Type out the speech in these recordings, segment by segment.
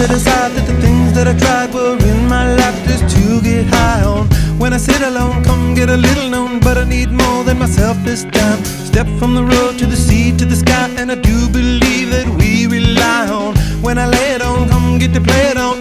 to decide that the things that I tried were in my life just to get high on. When I sit alone, come get a little known, but I need more than myself this time. Step from the road to the sea to the sky, and I do believe that we rely on. When I lay it on, come get to play it on,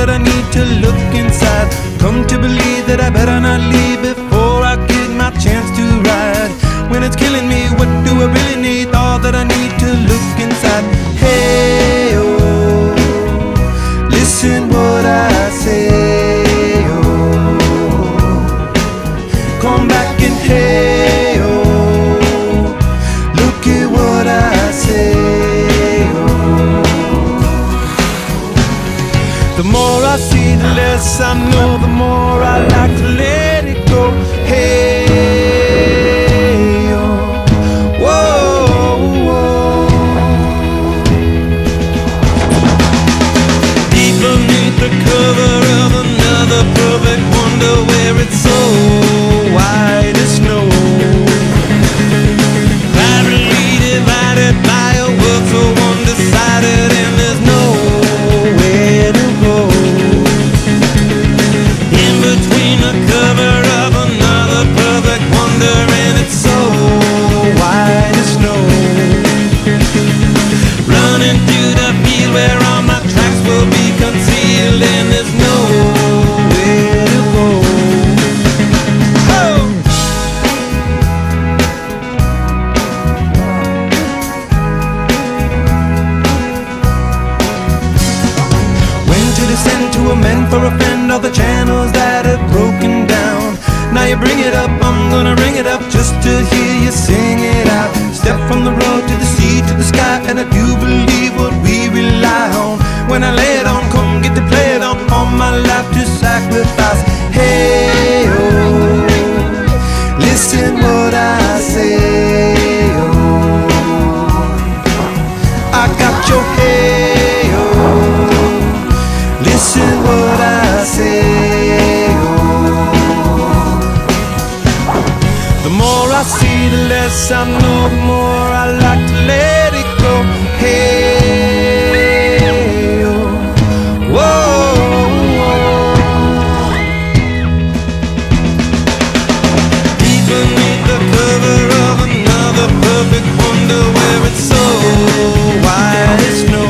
that I need to look inside? Come to believe that I better not leave before I get my chance to ride. When it's killing me, less I know. The more I like to to amend for a friend all the channels that have broken down. Now you bring it up, I'm gonna ring it up just to hear you sing it out. Step from the road to the sea to the sky, and I do believe what we rely on. When I lay wonder, where it's so white as snow.